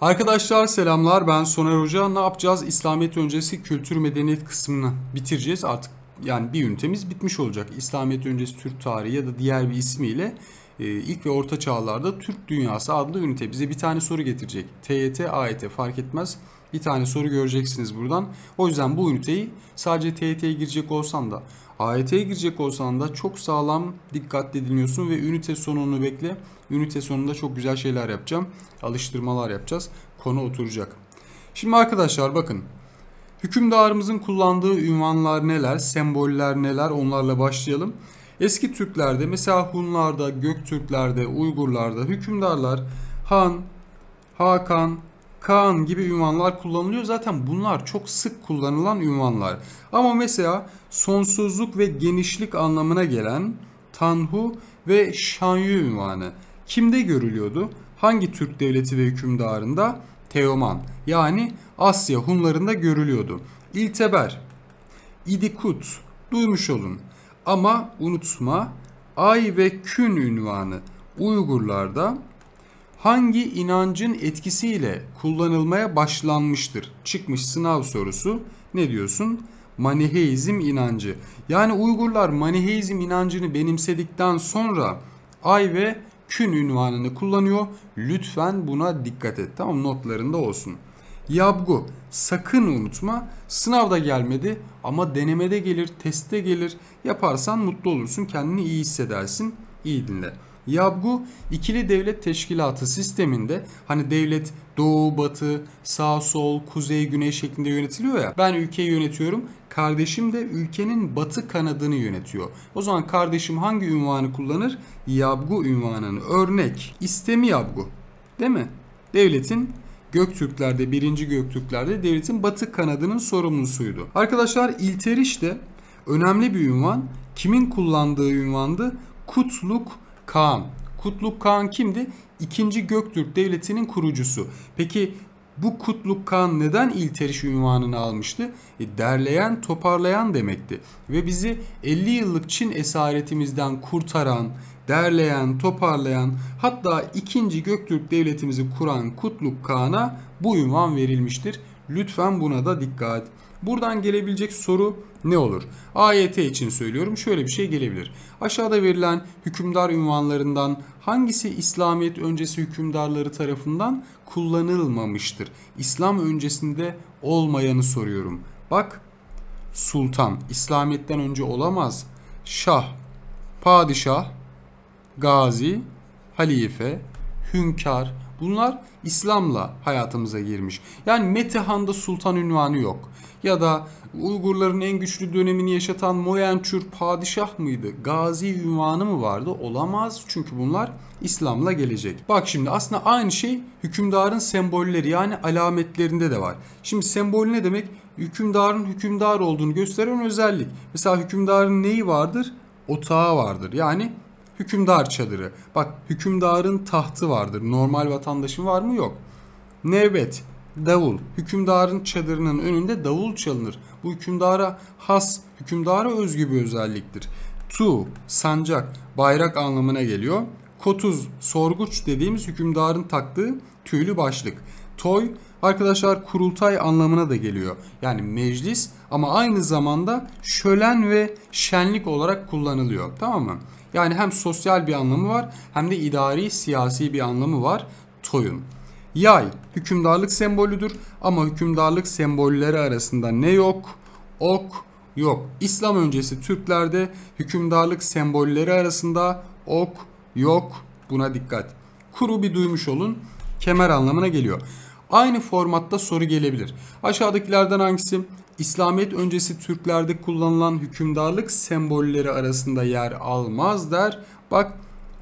Arkadaşlar selamlar ben Soner Hoca. Ne yapacağız? İslamiyet öncesi kültür medeniyet kısmını bitireceğiz. Artık yani bir ünitemiz bitmiş olacak. İslamiyet öncesi Türk tarihi ya da diğer bir ismiyle e, ilk ve orta çağlarda Türk dünyası adlı ünite bize bir tane soru getirecek. TYT, AYT fark etmez. Bir tane soru göreceksiniz buradan. O yüzden bu üniteyi sadece TYT'ye girecek olsan da AYT'ye girecek olsan da çok sağlam dikkatli dinliyorsun ve ünite sonunu bekle. Ünite sonunda çok güzel şeyler yapacağım. Alıştırmalar yapacağız. Konu oturacak. Şimdi arkadaşlar bakın. Hükümdarımızın kullandığı ünvanlar neler, semboller neler onlarla başlayalım. Eski Türklerde mesela Hunlarda, Göktürklerde, Uygurlarda hükümdarlar Han, Hakan, Kaan gibi ünvanlar kullanılıyor. Zaten bunlar çok sık kullanılan ünvanlar. Ama mesela sonsuzluk ve genişlik anlamına gelen Tanhu ve Şanyu ünvanı kimde görülüyordu? Hangi Türk devleti ve hükümdarında? Teoman yani Asya Hunlarında görülüyordu. İlteber, İdikut duymuş olun. Ama unutma Ay ve Kün ünvanı Uygurlarda hangi inancın etkisiyle kullanılmaya başlanmıştır? Çıkmış sınav sorusu. Ne diyorsun? Maniheizm inancı. Yani Uygurlar Maniheizm inancını benimsedikten sonra ay ve kün ünvanını kullanıyor. Lütfen buna dikkat et. Tamam notlarında olsun. Yabgu sakın unutma. Sınavda gelmedi ama denemede gelir, testte gelir. Yaparsan mutlu olursun, kendini iyi hissedersin. İyi dinle. Yabgu ikili devlet teşkilatı sisteminde hani devlet doğu batı sağ sol kuzey güney şeklinde yönetiliyor ya ben ülkeyi yönetiyorum kardeşim de ülkenin batı kanadını yönetiyor. O zaman kardeşim hangi ünvanı kullanır? Yabgu ünvanını. Örnek istemi yabgu değil mi? Devletin Göktürklerde, birinci Göktürklerde devletin batı kanadının sorumlusuydu. Arkadaşlar İlteriş de önemli bir ünvan. Kimin kullandığı ünvandı? Kutluk Kaan. Kutluk Kaan kimdi? İkinci Göktürk Devleti'nin kurucusu. Peki bu Kutluk Kaan neden İlteriş ünvanını almıştı? E, derleyen, toparlayan demekti. Ve bizi 50 yıllık Çin esaretimizden kurtaran, derleyen, toparlayan hatta ikinci Göktürk Devletimizi kuran Kutluk Kağan'a bu ünvan verilmiştir. Lütfen buna da dikkat. Buradan gelebilecek soru ne olur? AYT için söylüyorum şöyle bir şey gelebilir. Aşağıda verilen hükümdar ünvanlarından hangisi İslamiyet öncesi hükümdarları tarafından kullanılmamıştır? İslam öncesinde olmayanı soruyorum. Bak sultan İslamiyet'ten önce olamaz. Şah, padişah, gazi, halife, hünkar bunlar İslam'la hayatımıza girmiş. Yani Metehan'da sultan ünvanı yok. Ya da Uygurların en güçlü dönemini yaşatan Moyençur padişah mıydı? Gazi ünvanı mı vardı? Olamaz çünkü bunlar İslam'la gelecek. Bak şimdi aslında aynı şey hükümdarın sembolleri yani alametlerinde de var. Şimdi sembol ne demek? Hükümdarın hükümdar olduğunu gösteren özellik. Mesela hükümdarın neyi vardır? Otağı vardır. Yani hükümdar çadırı. Bak hükümdarın tahtı vardır. Normal vatandaşın var mı? Yok. Nevbet, davul. Hükümdarın çadırının önünde davul çalınır. Bu hükümdara has, hükümdara özgü bir özelliktir. Tu, sancak, bayrak anlamına geliyor. Kotuz, sorguç dediğimiz hükümdarın taktığı tüylü başlık. Toy, arkadaşlar kurultay anlamına da geliyor. Yani meclis ama aynı zamanda şölen ve şenlik olarak kullanılıyor. Tamam mı? Yani hem sosyal bir anlamı var hem de idari siyasi bir anlamı var toyun. Yay hükümdarlık sembolüdür ama hükümdarlık sembolleri arasında ne yok? Ok yok. İslam öncesi Türklerde hükümdarlık sembolleri arasında ok yok. Buna dikkat. Kuru bir duymuş olun. Kemer anlamına geliyor. Aynı formatta soru gelebilir. Aşağıdakilerden hangisi İslamiyet öncesi Türklerde kullanılan hükümdarlık sembolleri arasında yer almaz der. Bak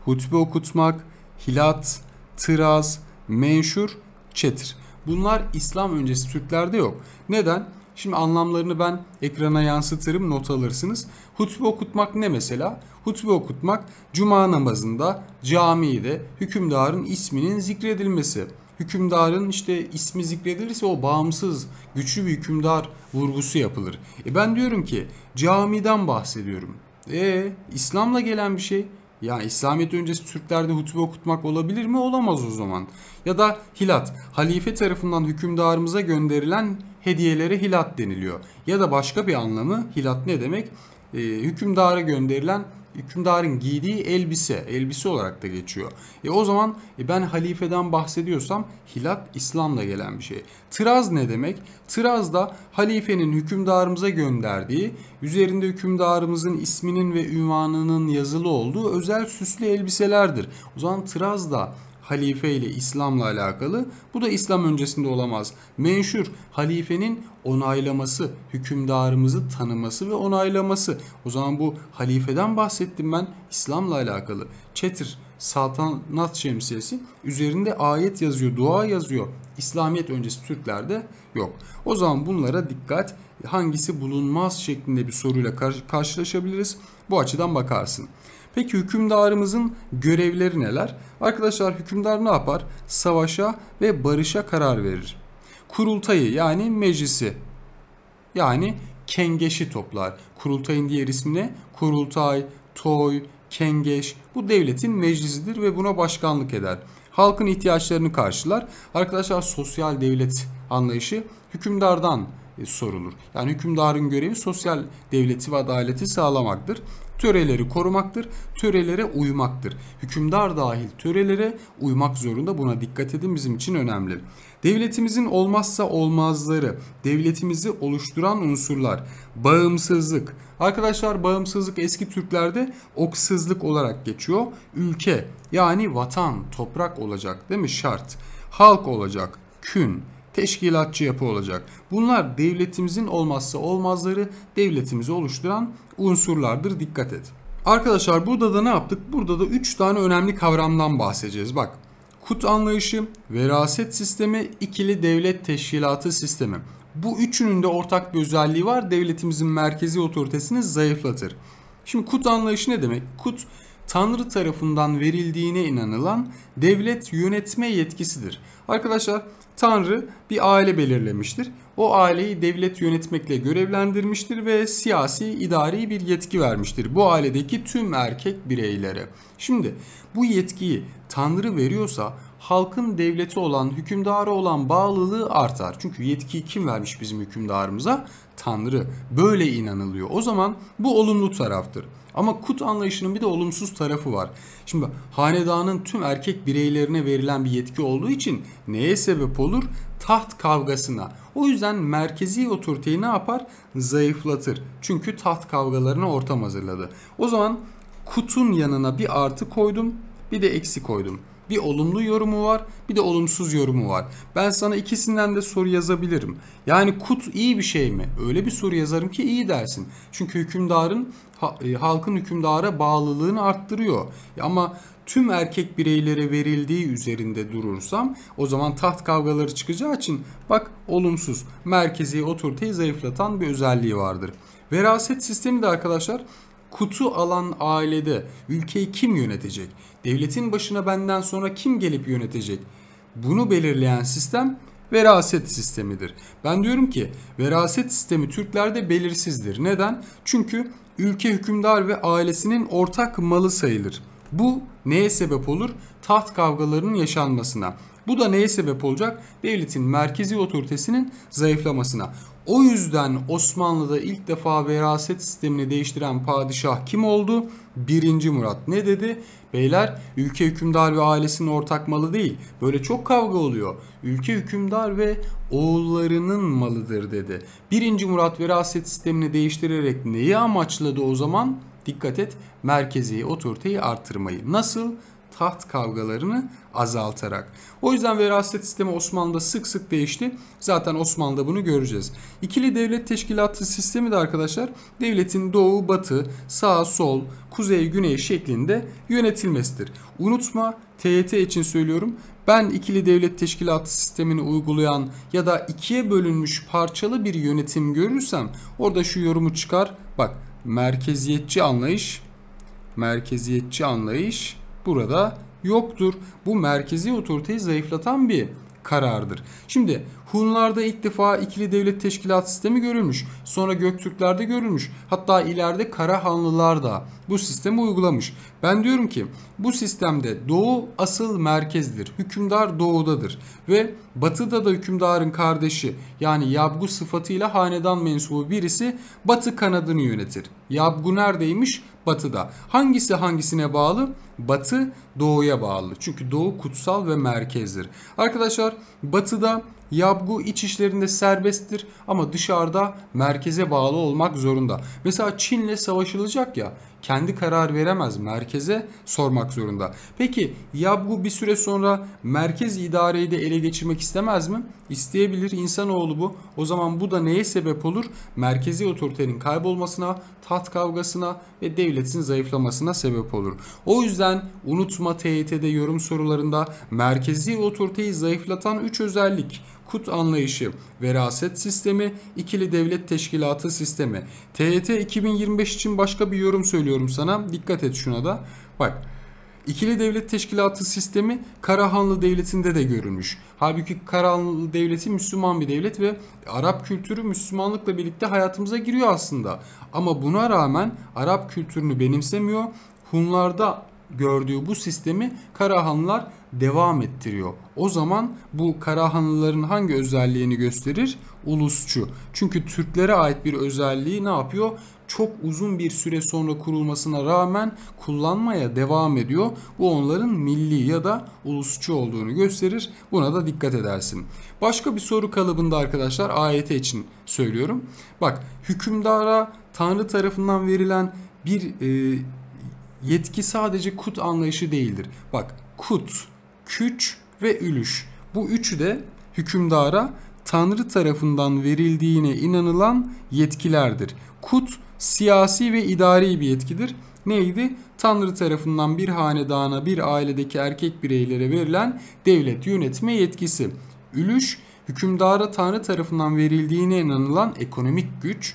hutbe okutmak, hilat, tıraz, menşur, çetir. Bunlar İslam öncesi Türklerde yok. Neden? Şimdi anlamlarını ben ekrana yansıtırım not alırsınız. Hutbe okutmak ne mesela? Hutbe okutmak cuma namazında camide hükümdarın isminin zikredilmesi hükümdarın işte ismi zikredilirse o bağımsız, güçlü bir hükümdar vurgusu yapılır. E ben diyorum ki camiden bahsediyorum. E İslam'la gelen bir şey Yani İslamiyet öncesi Türklerde hutbe okutmak olabilir mi? Olamaz o zaman. Ya da hilat, halife tarafından hükümdarımıza gönderilen hediyelere hilat deniliyor. Ya da başka bir anlamı hilat ne demek? Ee, hükümdara gönderilen hükümdarın giydiği elbise, elbise olarak da geçiyor. E o zaman e ben halifeden bahsediyorsam hilat İslam'la gelen bir şey. Tıraz ne demek? Tıraz da halifenin hükümdarımıza gönderdiği, üzerinde hükümdarımızın isminin ve ünvanının yazılı olduğu özel süslü elbiselerdir. O zaman tıraz da halife ile İslam'la alakalı. Bu da İslam öncesinde olamaz. Menşur halifenin onaylaması, hükümdarımızı tanıması ve onaylaması. O zaman bu halifeden bahsettim ben İslam'la alakalı. Çetir saltanat şemsiyesi üzerinde ayet yazıyor, dua yazıyor. İslamiyet öncesi Türklerde yok. O zaman bunlara dikkat hangisi bulunmaz şeklinde bir soruyla karşılaşabiliriz. Bu açıdan bakarsın. Peki hükümdarımızın görevleri neler? Arkadaşlar hükümdar ne yapar? Savaşa ve barışa karar verir. Kurultayı yani meclisi yani kengeşi toplar. Kurultayın diğer ismi ne? Kurultay, toy, kengeş bu devletin meclisidir ve buna başkanlık eder. Halkın ihtiyaçlarını karşılar. Arkadaşlar sosyal devlet anlayışı hükümdardan e, sorulur. Yani hükümdarın görevi sosyal devleti ve adaleti sağlamaktır töreleri korumaktır, törelere uymaktır. Hükümdar dahil törelere uymak zorunda buna dikkat edin bizim için önemli. Devletimizin olmazsa olmazları, devletimizi oluşturan unsurlar, bağımsızlık. Arkadaşlar bağımsızlık eski Türklerde oksızlık olarak geçiyor. Ülke yani vatan, toprak olacak değil mi şart? Halk olacak, kün, teşkilatçı yapı olacak. Bunlar devletimizin olmazsa olmazları, devletimizi oluşturan unsurlardır. Dikkat et. Arkadaşlar burada da ne yaptık? Burada da 3 tane önemli kavramdan bahsedeceğiz. Bak kut anlayışı, veraset sistemi, ikili devlet teşkilatı sistemi. Bu üçünün de ortak bir özelliği var. Devletimizin merkezi otoritesini zayıflatır. Şimdi kut anlayışı ne demek? Kut Tanrı tarafından verildiğine inanılan devlet yönetme yetkisidir. Arkadaşlar Tanrı bir aile belirlemiştir. O aileyi devlet yönetmekle görevlendirmiştir ve siyasi idari bir yetki vermiştir bu ailedeki tüm erkek bireylere. Şimdi bu yetkiyi Tanrı veriyorsa halkın devleti olan, hükümdarı olan bağlılığı artar. Çünkü yetkiyi kim vermiş bizim hükümdarımıza? Tanrı. Böyle inanılıyor. O zaman bu olumlu taraftır. Ama kut anlayışının bir de olumsuz tarafı var. Şimdi hanedanın tüm erkek bireylerine verilen bir yetki olduğu için neye sebep olur? Taht kavgasına. O yüzden merkezi otoriteyi ne yapar? Zayıflatır. Çünkü taht kavgalarına ortam hazırladı. O zaman kutun yanına bir artı koydum, bir de eksi koydum. Bir olumlu yorumu var, bir de olumsuz yorumu var. Ben sana ikisinden de soru yazabilirim. Yani kut iyi bir şey mi? Öyle bir soru yazarım ki iyi dersin. Çünkü hükümdarın e, halkın hükümdara bağlılığını arttırıyor. Ama tüm erkek bireylere verildiği üzerinde durursam o zaman taht kavgaları çıkacağı için bak olumsuz merkezi otoriteyi zayıflatan bir özelliği vardır. Veraset sistemi de arkadaşlar kutu alan ailede ülkeyi kim yönetecek? Devletin başına benden sonra kim gelip yönetecek? Bunu belirleyen sistem veraset sistemidir. Ben diyorum ki veraset sistemi Türklerde belirsizdir. Neden? Çünkü ülke hükümdar ve ailesinin ortak malı sayılır. Bu neye sebep olur? Taht kavgalarının yaşanmasına. Bu da neye sebep olacak? Devletin merkezi otoritesinin zayıflamasına. O yüzden Osmanlı'da ilk defa veraset sistemini değiştiren padişah kim oldu? 1. Murat ne dedi? Beyler ülke hükümdar ve ailesinin ortak malı değil. Böyle çok kavga oluyor. Ülke hükümdar ve oğullarının malıdır dedi. 1. Murat veraset sistemini değiştirerek neyi amaçladı o zaman? Dikkat et merkezi otoriteyi artırmayı. Nasıl? taht kavgalarını azaltarak. O yüzden veraset sistemi Osmanlı'da sık sık değişti. Zaten Osmanlı'da bunu göreceğiz. İkili devlet teşkilatı sistemi de arkadaşlar devletin doğu, batı, sağ, sol, kuzey, güney şeklinde yönetilmesidir. Unutma TYT için söylüyorum. Ben ikili devlet teşkilatı sistemini uygulayan ya da ikiye bölünmüş parçalı bir yönetim görürsem orada şu yorumu çıkar. Bak merkeziyetçi anlayış merkeziyetçi anlayış burada yoktur. Bu merkezi otoriteyi zayıflatan bir karardır. Şimdi Hunlarda ilk defa ikili devlet teşkilat sistemi görülmüş. Sonra Göktürklerde görülmüş. Hatta ileride Karahanlılar da bu sistemi uygulamış. Ben diyorum ki bu sistemde doğu asıl merkezdir. Hükümdar doğudadır. Ve batıda da hükümdarın kardeşi yani Yabgu sıfatıyla hanedan mensubu birisi batı kanadını yönetir. Yabgu neredeymiş? Batıda. Hangisi hangisine bağlı? Batı doğuya bağlı. Çünkü doğu kutsal ve merkezdir. Arkadaşlar batıda Yabgu iç işlerinde serbesttir ama dışarıda merkeze bağlı olmak zorunda. Mesela Çin'le savaşılacak ya kendi karar veremez merkeze sormak zorunda. Peki Yabgu bir süre sonra merkez idareyi de ele geçirmek istemez mi? İsteyebilir insanoğlu bu. O zaman bu da neye sebep olur? Merkezi otoritenin kaybolmasına, taht kavgasına ve devletin zayıflamasına sebep olur. O yüzden unutma TYT'de yorum sorularında merkezi otoriteyi zayıflatan 3 özellik kut anlayışı, veraset sistemi, ikili devlet teşkilatı sistemi. TYT 2025 için başka bir yorum söylüyorum sana. Dikkat et şuna da. Bak İkili devlet teşkilatı sistemi Karahanlı Devleti'nde de görülmüş. Halbuki Karahanlı Devleti Müslüman bir devlet ve Arap kültürü Müslümanlıkla birlikte hayatımıza giriyor aslında. Ama buna rağmen Arap kültürünü benimsemiyor. Hunlarda gördüğü bu sistemi Karahanlılar devam ettiriyor. O zaman bu Karahanlıların hangi özelliğini gösterir? Ulusçu. Çünkü Türklere ait bir özelliği ne yapıyor? Çok uzun bir süre sonra kurulmasına rağmen kullanmaya devam ediyor. Bu onların milli ya da ulusçu olduğunu gösterir. Buna da dikkat edersin. Başka bir soru kalıbında arkadaşlar AYT için söylüyorum. Bak hükümdara Tanrı tarafından verilen bir e, yetki sadece kut anlayışı değildir. Bak kut, küç ve ülüş. Bu üçü de hükümdara Tanrı tarafından verildiğine inanılan yetkilerdir. Kut siyasi ve idari bir yetkidir. Neydi? Tanrı tarafından bir hanedana, bir ailedeki erkek bireylere verilen devlet yönetme yetkisi. Ülüş, hükümdara Tanrı tarafından verildiğine inanılan ekonomik güç.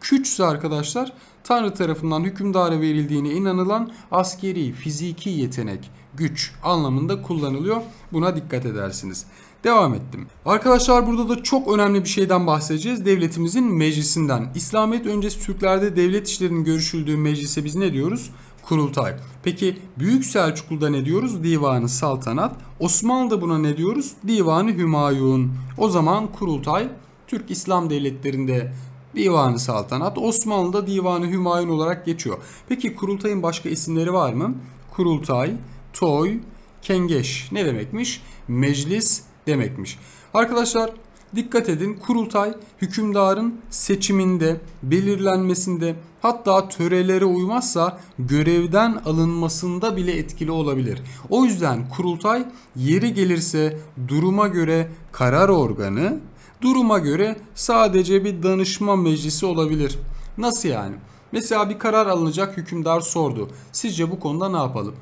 Küçse arkadaşlar Tanrı tarafından hükümdara verildiğine inanılan askeri, fiziki yetenek, güç anlamında kullanılıyor. Buna dikkat edersiniz. Devam ettim. Arkadaşlar burada da çok önemli bir şeyden bahsedeceğiz. Devletimizin meclisinden. İslamiyet öncesi Türklerde devlet işlerinin görüşüldüğü meclise biz ne diyoruz? Kurultay. Peki Büyük Selçuklu'da ne diyoruz? Divanı Saltanat. Osmanlı'da buna ne diyoruz? Divanı Hümayun. O zaman kurultay Türk İslam devletlerinde Divanı Saltanat, Osmanlı'da Divanı Hümayun olarak geçiyor. Peki kurultayın başka isimleri var mı? Kurultay, toy, kengeş ne demekmiş? Meclis demekmiş. Arkadaşlar dikkat edin kurultay hükümdarın seçiminde, belirlenmesinde hatta törelere uymazsa görevden alınmasında bile etkili olabilir. O yüzden kurultay yeri gelirse duruma göre karar organı, duruma göre sadece bir danışma meclisi olabilir. Nasıl yani? Mesela bir karar alınacak hükümdar sordu. Sizce bu konuda ne yapalım?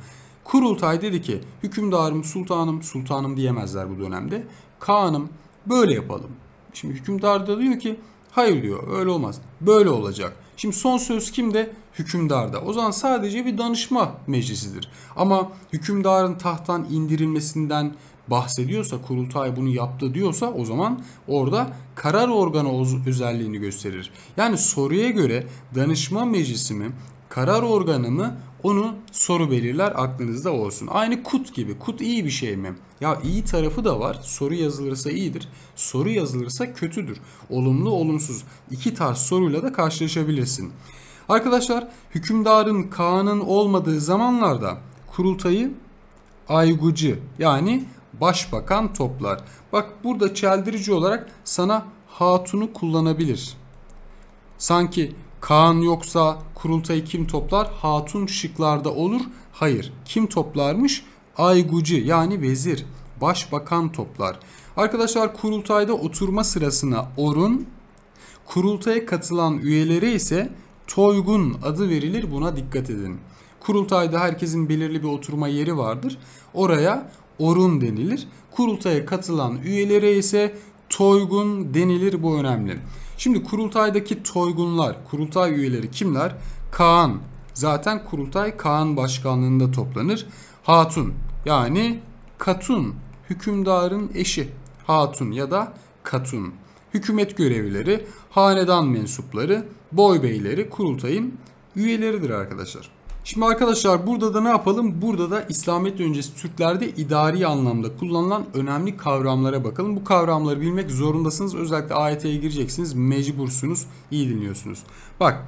Kurultay dedi ki hükümdarım sultanım sultanım diyemezler bu dönemde. Kaan'ım böyle yapalım. Şimdi hükümdar da diyor ki hayır diyor öyle olmaz. Böyle olacak. Şimdi son söz kimde? Hükümdarda. O zaman sadece bir danışma meclisidir. Ama hükümdarın tahttan indirilmesinden bahsediyorsa kurultay bunu yaptı diyorsa o zaman orada karar organı özelliğini gösterir. Yani soruya göre danışma meclisi mi karar organı mı onu soru belirler aklınızda olsun. Aynı kut gibi. Kut iyi bir şey mi? Ya iyi tarafı da var. Soru yazılırsa iyidir. Soru yazılırsa kötüdür. Olumlu olumsuz. iki tarz soruyla da karşılaşabilirsin. Arkadaşlar hükümdarın Kaan'ın olmadığı zamanlarda kurultayı aygucu yani başbakan toplar. Bak burada çeldirici olarak sana hatunu kullanabilir. Sanki Kaan yoksa kurultayı kim toplar? Hatun şıklarda olur. Hayır. Kim toplarmış? Aygucu yani vezir, başbakan toplar. Arkadaşlar kurultayda oturma sırasına orun, kurultaya katılan üyelere ise toygun adı verilir buna dikkat edin. Kurultayda herkesin belirli bir oturma yeri vardır. Oraya orun denilir. Kurultaya katılan üyelere ise toygun denilir bu önemli. Şimdi kurultaydaki toygunlar, kurultay üyeleri kimler? Kaan. Zaten kurultay Kaan başkanlığında toplanır. Hatun yani Katun hükümdarın eşi. Hatun ya da katun. Hükümet görevlileri, hanedan mensupları, boy beyleri kurultayın üyeleridir arkadaşlar. Şimdi arkadaşlar burada da ne yapalım? Burada da İslamiyet öncesi Türklerde idari anlamda kullanılan önemli kavramlara bakalım. Bu kavramları bilmek zorundasınız. Özellikle AYT'ye gireceksiniz. Mecbursunuz. İyi dinliyorsunuz. Bak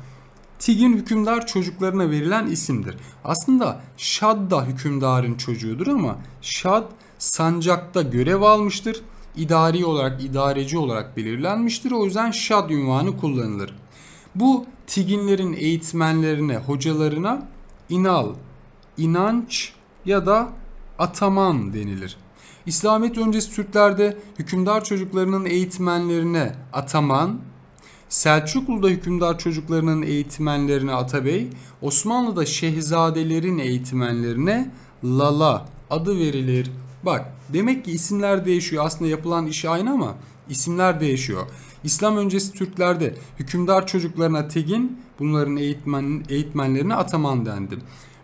Tigin hükümdar çocuklarına verilen isimdir. Aslında Şad da hükümdarın çocuğudur ama Şad sancakta görev almıştır. İdari olarak, idareci olarak belirlenmiştir. O yüzden Şad ünvanı kullanılır. Bu Tiginlerin eğitmenlerine, hocalarına inal, inanç ya da ataman denilir. İslamiyet öncesi Türklerde hükümdar çocuklarının eğitmenlerine ataman, Selçuklu'da hükümdar çocuklarının eğitmenlerine atabey, Osmanlı'da şehzadelerin eğitmenlerine lala adı verilir. Bak demek ki isimler değişiyor. Aslında yapılan iş aynı ama isimler değişiyor. İslam öncesi Türklerde hükümdar çocuklarına tegin, bunların eğitmen, eğitmenlerine ataman dendi.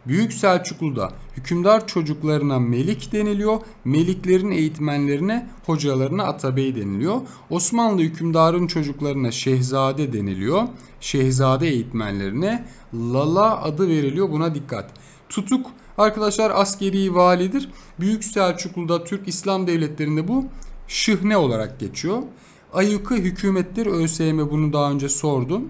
Büyük Selçuklu'da hükümdar çocuklarına melik deniliyor. Meliklerin eğitmenlerine, hocalarına atabey deniliyor. Osmanlı hükümdarın çocuklarına şehzade deniliyor. Şehzade eğitmenlerine lala adı veriliyor. Buna dikkat. Tutuk arkadaşlar askeri validir. Büyük Selçuklu'da Türk İslam devletlerinde bu şıhne olarak geçiyor. Ayıkı hükümettir. ÖSYM bunu daha önce sordum.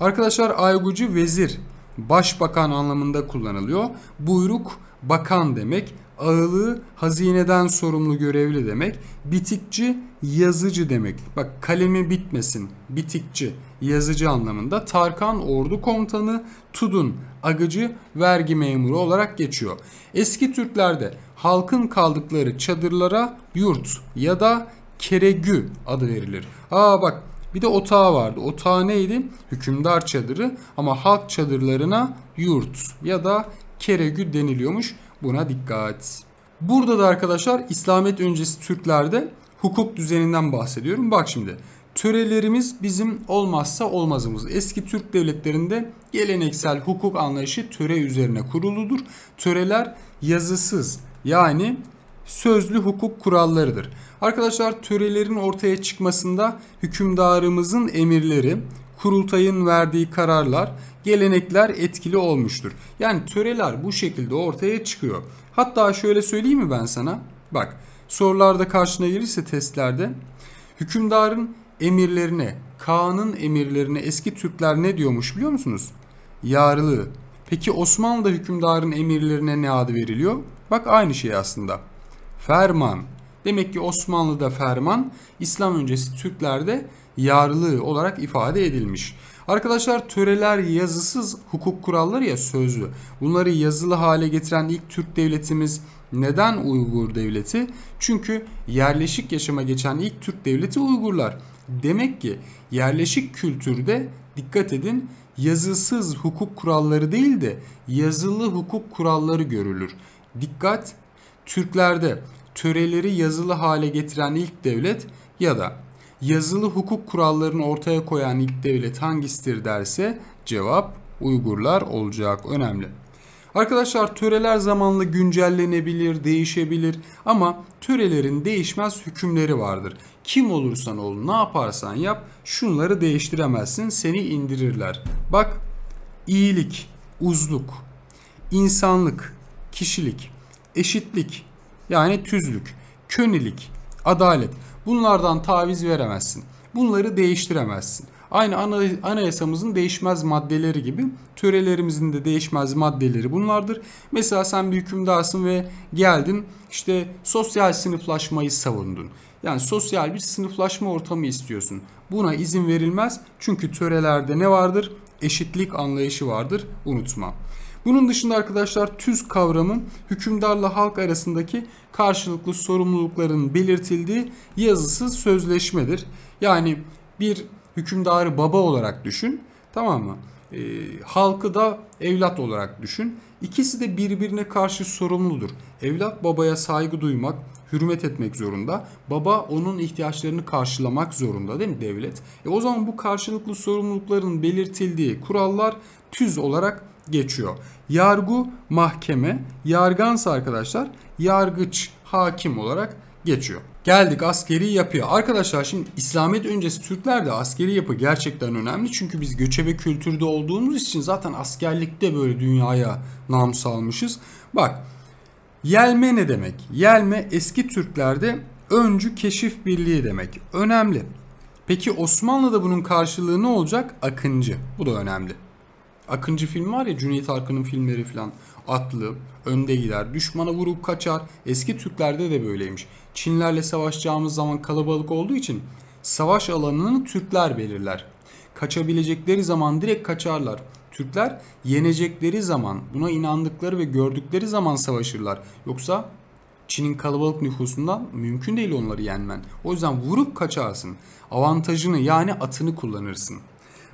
Arkadaşlar aygucu vezir başbakan anlamında kullanılıyor. Buyruk bakan demek. Ağılığı hazineden sorumlu görevli demek. Bitikçi yazıcı demek. Bak kalemi bitmesin. Bitikçi yazıcı anlamında. Tarkan ordu komutanı, Tudun agıcı vergi memuru olarak geçiyor. Eski Türklerde halkın kaldıkları çadırlara yurt ya da keregü adı verilir. Aa bak bir de otağı vardı. Otağı neydi? Hükümdar çadırı ama halk çadırlarına yurt ya da keregü deniliyormuş. Buna dikkat. Burada da arkadaşlar İslamiyet öncesi Türklerde hukuk düzeninden bahsediyorum. Bak şimdi törelerimiz bizim olmazsa olmazımız. Eski Türk devletlerinde geleneksel hukuk anlayışı töre üzerine kuruludur. Töreler yazısız yani sözlü hukuk kurallarıdır. Arkadaşlar törelerin ortaya çıkmasında hükümdarımızın emirleri, kurultayın verdiği kararlar, gelenekler etkili olmuştur. Yani töreler bu şekilde ortaya çıkıyor. Hatta şöyle söyleyeyim mi ben sana? Bak sorularda karşına gelirse testlerde hükümdarın emirlerine, Kaan'ın emirlerine eski Türkler ne diyormuş biliyor musunuz? Yarlığı. Peki Osmanlı'da hükümdarın emirlerine ne adı veriliyor? Bak aynı şey aslında. Ferman. Demek ki Osmanlı'da ferman, İslam öncesi Türklerde yarlığı olarak ifade edilmiş. Arkadaşlar töreler yazısız hukuk kuralları ya sözlü. Bunları yazılı hale getiren ilk Türk devletimiz neden Uygur devleti? Çünkü yerleşik yaşama geçen ilk Türk devleti Uygurlar. Demek ki yerleşik kültürde dikkat edin yazısız hukuk kuralları değil de yazılı hukuk kuralları görülür. Dikkat Türklerde töreleri yazılı hale getiren ilk devlet ya da yazılı hukuk kurallarını ortaya koyan ilk devlet hangisidir derse cevap Uygurlar olacak. Önemli. Arkadaşlar töreler zamanla güncellenebilir, değişebilir ama törelerin değişmez hükümleri vardır. Kim olursan ol, ne yaparsan yap şunları değiştiremezsin, seni indirirler. Bak iyilik, uzluk, insanlık, kişilik, eşitlik, yani tüzlük, könilik, adalet bunlardan taviz veremezsin. Bunları değiştiremezsin. Aynı anayasamızın değişmez maddeleri gibi törelerimizin de değişmez maddeleri bunlardır. Mesela sen bir hükümdarsın ve geldin işte sosyal sınıflaşmayı savundun. Yani sosyal bir sınıflaşma ortamı istiyorsun. Buna izin verilmez çünkü törelerde ne vardır? Eşitlik anlayışı vardır unutma. Bunun dışında arkadaşlar tüz kavramı hükümdarla halk arasındaki karşılıklı sorumlulukların belirtildiği yazısız sözleşmedir. Yani bir hükümdarı baba olarak düşün tamam mı? E, halkı da evlat olarak düşün. İkisi de birbirine karşı sorumludur. Evlat babaya saygı duymak, hürmet etmek zorunda. Baba onun ihtiyaçlarını karşılamak zorunda değil mi devlet? E o zaman bu karşılıklı sorumlulukların belirtildiği kurallar tüz olarak geçiyor. Yargu mahkeme, yargansa arkadaşlar yargıç, hakim olarak geçiyor. Geldik askeri yapıya. Arkadaşlar şimdi İslamiyet öncesi Türklerde askeri yapı gerçekten önemli. Çünkü biz göçebe kültürde olduğumuz için zaten askerlikte böyle dünyaya nam salmışız. Bak yelme ne demek? Yelme eski Türklerde öncü keşif birliği demek. Önemli. Peki Osmanlı'da bunun karşılığı ne olacak? Akıncı. Bu da önemli. Akıncı film var ya Cüneyt Arkın'ın filmleri falan. Atlı, önde gider, düşmana vurup kaçar. Eski Türklerde de böyleymiş. Çinlerle savaşacağımız zaman kalabalık olduğu için savaş alanını Türkler belirler. Kaçabilecekleri zaman direkt kaçarlar. Türkler yenecekleri zaman, buna inandıkları ve gördükleri zaman savaşırlar. Yoksa Çin'in kalabalık nüfusundan mümkün değil onları yenmen. O yüzden vurup kaçarsın. Avantajını yani atını kullanırsın.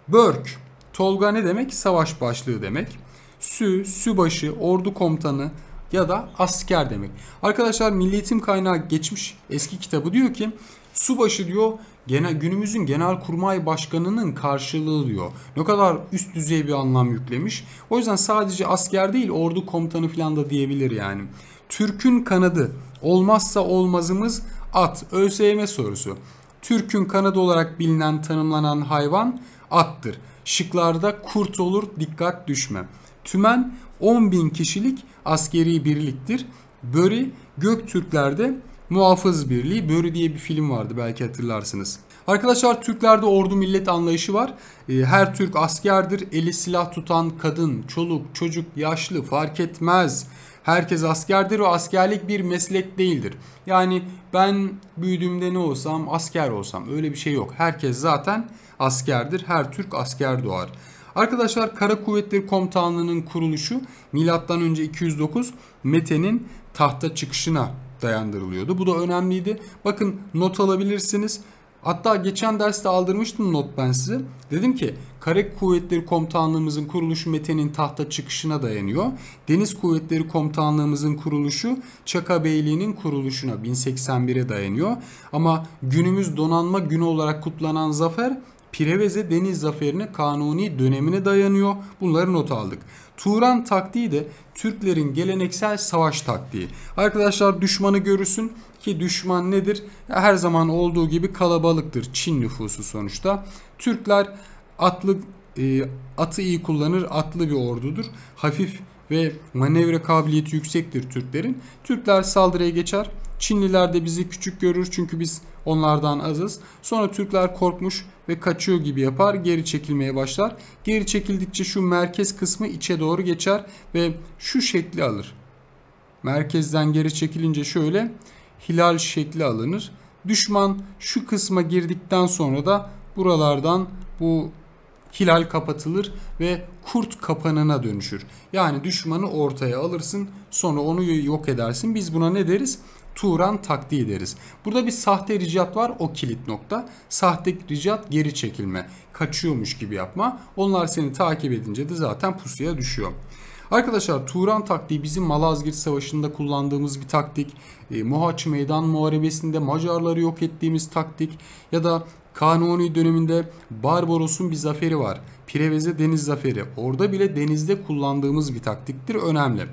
Börk, Tolga ne demek? Savaş başlığı demek. Sü, sübaşı, ordu komutanı ya da asker demek. Arkadaşlar Milli Eğitim Kaynağı geçmiş eski kitabı diyor ki subaşı diyor genel günümüzün genel kurmay başkanının karşılığı diyor. Ne kadar üst düzey bir anlam yüklemiş. O yüzden sadece asker değil ordu komutanı falan da diyebilir yani. Türk'ün kanadı olmazsa olmazımız at. ÖSYM sorusu. Türk'ün kanadı olarak bilinen tanımlanan hayvan attır. Şıklarda kurt olur dikkat düşme. Tümen 10 bin kişilik askeri birliktir. Böri Göktürklerde muhafız birliği. Böri diye bir film vardı belki hatırlarsınız. Arkadaşlar Türklerde ordu millet anlayışı var. Ee, her Türk askerdir. Eli silah tutan kadın, çoluk, çocuk, yaşlı fark etmez. Herkes askerdir ve askerlik bir meslek değildir. Yani ben büyüdüğümde ne olsam asker olsam öyle bir şey yok. Herkes zaten askerdir. Her Türk asker doğar. Arkadaşlar Kara Kuvvetleri Komutanlığı'nın kuruluşu M.Ö. 209 Mete'nin tahta çıkışına dayandırılıyordu. Bu da önemliydi. Bakın not alabilirsiniz. Hatta geçen derste aldırmıştım not ben size. Dedim ki Kara Kuvvetleri Komutanlığımızın kuruluşu Mete'nin tahta çıkışına dayanıyor. Deniz Kuvvetleri Komutanlığımızın kuruluşu Çaka Beyliği'nin kuruluşuna 1081'e dayanıyor. Ama günümüz donanma günü olarak kutlanan zafer Pireveze Deniz Zaferi'ne kanuni dönemine dayanıyor. Bunları not aldık. Turan taktiği de Türklerin geleneksel savaş taktiği. Arkadaşlar düşmanı görürsün ki düşman nedir? Her zaman olduğu gibi kalabalıktır. Çin nüfusu sonuçta. Türkler atlı e, atı iyi kullanır. Atlı bir ordudur. Hafif ve manevra kabiliyeti yüksektir Türklerin. Türkler saldırıya geçer. Çinliler de bizi küçük görür çünkü biz onlardan azız. Sonra Türkler korkmuş ve kaçıyor gibi yapar. Geri çekilmeye başlar. Geri çekildikçe şu merkez kısmı içe doğru geçer ve şu şekli alır. Merkezden geri çekilince şöyle hilal şekli alınır. Düşman şu kısma girdikten sonra da buralardan bu hilal kapatılır ve kurt kapanına dönüşür. Yani düşmanı ortaya alırsın sonra onu yok edersin. Biz buna ne deriz? Turan taktiği deriz. Burada bir sahte ricat var o kilit nokta. Sahte ricat geri çekilme. Kaçıyormuş gibi yapma. Onlar seni takip edince de zaten pusuya düşüyor. Arkadaşlar Turan taktiği bizim Malazgirt Savaşı'nda kullandığımız bir taktik. E, Mohaç Meydan Muharebesi'nde Macarları yok ettiğimiz taktik. Ya da Kanuni döneminde Barbaros'un bir zaferi var. Preveze Deniz Zaferi. Orada bile denizde kullandığımız bir taktiktir. Önemli.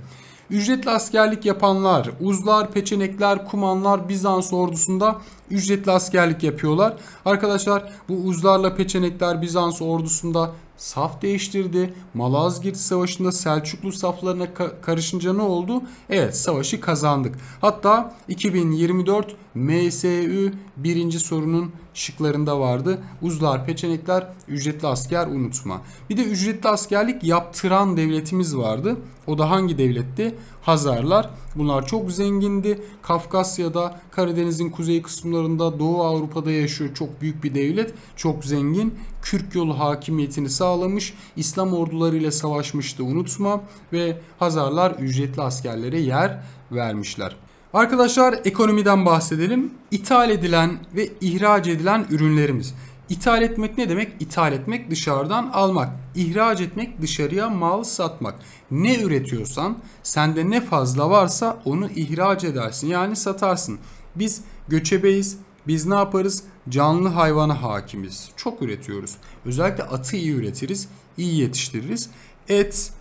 Ücretli askerlik yapanlar, uzlar, peçenekler, kumanlar Bizans ordusunda ücretli askerlik yapıyorlar. Arkadaşlar bu uzlarla peçenekler Bizans ordusunda saf değiştirdi. Malazgirt Savaşı'nda Selçuklu saflarına ka- karışınca ne oldu? Evet savaşı kazandık. Hatta 2024 MSÜ birinci sorunun şıklarında vardı. Uzlar, peçenekler, ücretli asker unutma. Bir de ücretli askerlik yaptıran devletimiz vardı. O da hangi devletti? Hazarlar. Bunlar çok zengindi. Kafkasya'da, Karadeniz'in kuzey kısımlarında, Doğu Avrupa'da yaşıyor. Çok büyük bir devlet. Çok zengin. Kürk yolu hakimiyetini sağlamış. İslam ordularıyla savaşmıştı unutma. Ve Hazarlar ücretli askerlere yer vermişler. Arkadaşlar ekonomiden bahsedelim. İthal edilen ve ihraç edilen ürünlerimiz. İthal etmek ne demek? İthal etmek dışarıdan almak. İhraç etmek dışarıya mal satmak. Ne üretiyorsan sende ne fazla varsa onu ihraç edersin. Yani satarsın. Biz göçebeyiz. Biz ne yaparız? Canlı hayvana hakimiz. Çok üretiyoruz. Özellikle atı iyi üretiriz. iyi yetiştiririz. Et,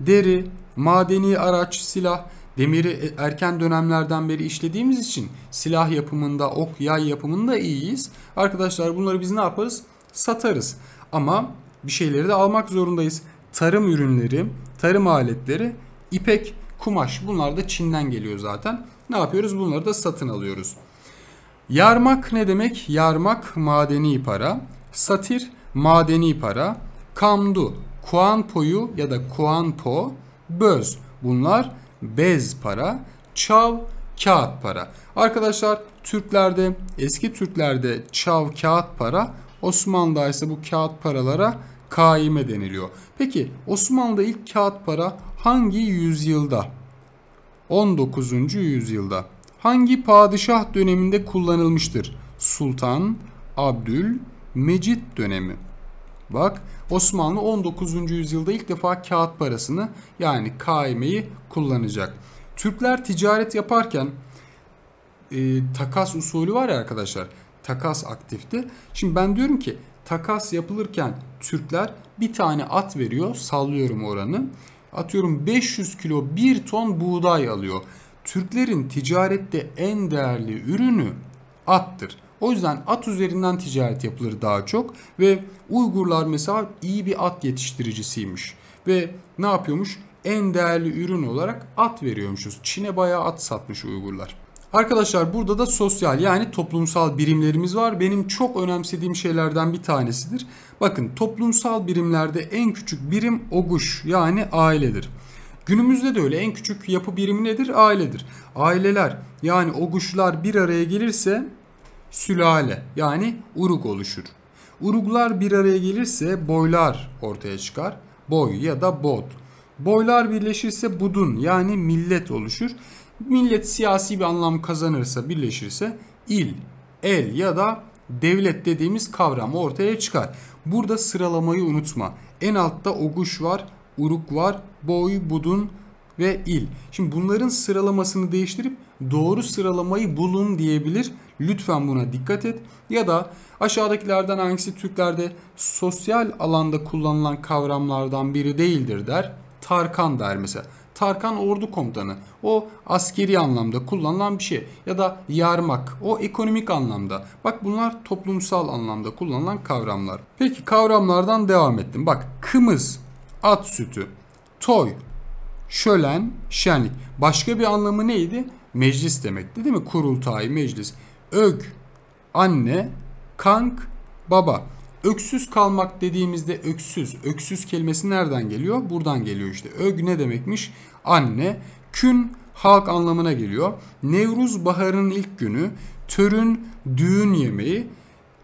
deri, madeni araç, silah Demiri e, erken dönemlerden beri işlediğimiz için silah yapımında, ok, yay yapımında iyiyiz. Arkadaşlar bunları biz ne yaparız? Satarız. Ama bir şeyleri de almak zorundayız. Tarım ürünleri, tarım aletleri, ipek, kumaş bunlar da Çin'den geliyor zaten. Ne yapıyoruz? Bunları da satın alıyoruz. Yarmak ne demek? Yarmak madeni para. Satir madeni para. Kamdu, kuanpoyu ya da kuanpo, böz bunlar bez para. Çav kağıt para. Arkadaşlar Türklerde eski Türklerde çav kağıt para Osmanlı'da ise bu kağıt paralara kaime deniliyor. Peki Osmanlı'da ilk kağıt para hangi yüzyılda? 19. yüzyılda. Hangi padişah döneminde kullanılmıştır? Sultan Abdül Mecit dönemi. Bak Osmanlı 19. yüzyılda ilk defa kağıt parasını yani kaimeyi kullanacak. Türkler ticaret yaparken e, takas usulü var ya arkadaşlar. Takas aktifti. Şimdi ben diyorum ki takas yapılırken Türkler bir tane at veriyor. Sallıyorum oranı. Atıyorum 500 kilo 1 ton buğday alıyor. Türklerin ticarette en değerli ürünü attır. O yüzden at üzerinden ticaret yapılır daha çok ve Uygurlar mesela iyi bir at yetiştiricisiymiş ve ne yapıyormuş? En değerli ürün olarak at veriyormuşuz. Çin'e bayağı at satmış Uygurlar. Arkadaşlar burada da sosyal yani toplumsal birimlerimiz var. Benim çok önemsediğim şeylerden bir tanesidir. Bakın toplumsal birimlerde en küçük birim oguş yani ailedir. Günümüzde de öyle en küçük yapı birimi nedir? Ailedir. Aileler yani oguşlar bir araya gelirse sülale yani uruk oluşur. Uruglar bir araya gelirse boylar ortaya çıkar. Boy ya da bod. Boylar birleşirse budun yani millet oluşur. Millet siyasi bir anlam kazanırsa birleşirse il, el ya da devlet dediğimiz kavram ortaya çıkar. Burada sıralamayı unutma. En altta oguş var, uruk var, boy, budun ve il. Şimdi bunların sıralamasını değiştirip doğru sıralamayı bulun diyebilir. Lütfen buna dikkat et. Ya da aşağıdakilerden hangisi Türklerde sosyal alanda kullanılan kavramlardan biri değildir der. Tarkan der mesela. Tarkan ordu komutanı. O askeri anlamda kullanılan bir şey. Ya da yarmak. O ekonomik anlamda. Bak bunlar toplumsal anlamda kullanılan kavramlar. Peki kavramlardan devam ettim. Bak kımız, at sütü, toy, şölen, şenlik. Başka bir anlamı neydi? Meclis demekti değil mi? Kurultay, meclis. Ög, anne, kank, baba. Öksüz kalmak dediğimizde öksüz. Öksüz kelimesi nereden geliyor? Buradan geliyor işte. Ög ne demekmiş? Anne. Kün halk anlamına geliyor. Nevruz baharın ilk günü. Törün düğün yemeği.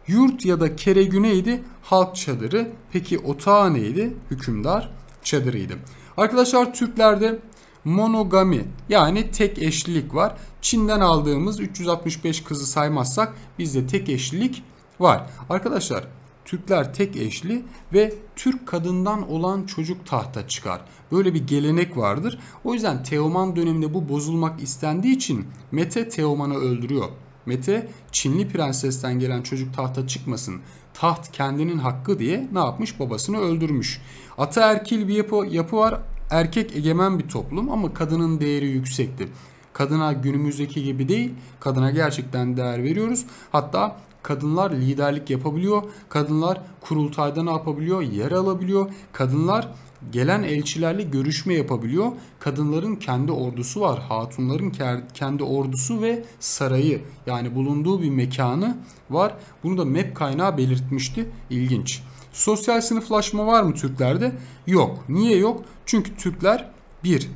Yurt ya da kere güneydi halk çadırı. Peki otağı neydi? Hükümdar çadırıydı. Arkadaşlar Türklerde monogami yani tek eşlilik var. Çin'den aldığımız 365 kızı saymazsak bizde tek eşlilik var. Arkadaşlar Türkler tek eşli ve Türk kadından olan çocuk tahta çıkar. Böyle bir gelenek vardır. O yüzden Teoman döneminde bu bozulmak istendiği için Mete Teoman'ı öldürüyor. Mete Çinli prensesten gelen çocuk tahta çıkmasın. Taht kendinin hakkı diye ne yapmış? Babasını öldürmüş. Ataerkil bir yapı, yapı var. Erkek egemen bir toplum ama kadının değeri yüksekti. Kadına günümüzdeki gibi değil, kadına gerçekten değer veriyoruz. Hatta kadınlar liderlik yapabiliyor. Kadınlar kurultayda ne yapabiliyor? Yer alabiliyor. Kadınlar gelen elçilerle görüşme yapabiliyor. Kadınların kendi ordusu var. Hatunların kendi ordusu ve sarayı yani bulunduğu bir mekanı var. Bunu da map kaynağı belirtmişti. İlginç. Sosyal sınıflaşma var mı Türklerde? Yok. Niye yok? Çünkü Türkler bir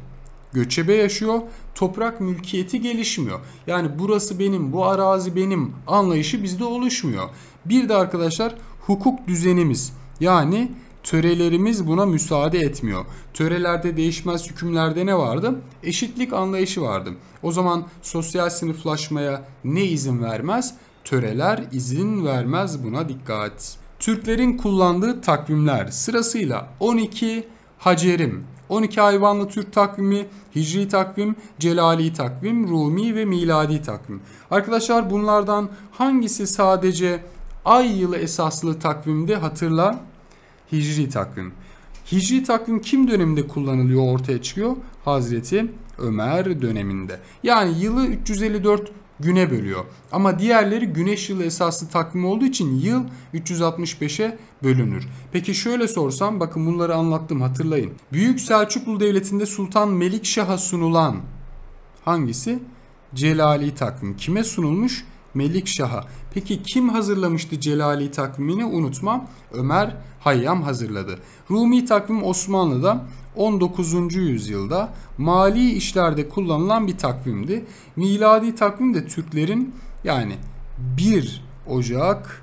göçebe yaşıyor. Toprak mülkiyeti gelişmiyor. Yani burası benim, bu arazi benim anlayışı bizde oluşmuyor. Bir de arkadaşlar hukuk düzenimiz yani törelerimiz buna müsaade etmiyor. Törelerde değişmez hükümlerde ne vardı? Eşitlik anlayışı vardı. O zaman sosyal sınıflaşmaya ne izin vermez? Töreler izin vermez buna dikkat. Türklerin kullandığı takvimler sırasıyla 12 Hacerim, 12 hayvanlı Türk takvimi, Hicri takvim, Celali takvim, Rumi ve Miladi takvim. Arkadaşlar bunlardan hangisi sadece ay yılı esaslı takvimde hatırla? Hicri takvim. Hicri takvim kim döneminde kullanılıyor ortaya çıkıyor? Hazreti Ömer döneminde. Yani yılı 354 güne bölüyor. Ama diğerleri güneş yılı esaslı takvim olduğu için yıl 365'e bölünür. Peki şöyle sorsam bakın bunları anlattım hatırlayın. Büyük Selçuklu Devleti'nde Sultan Melikşah'a sunulan hangisi? Celali takvim. Kime sunulmuş? Melikşah'a. Peki kim hazırlamıştı Celali takvimini unutma. Ömer Hayyam hazırladı. Rumi takvim Osmanlı'da 19. yüzyılda mali işlerde kullanılan bir takvimdi. Miladi takvim de Türklerin yani 1 Ocak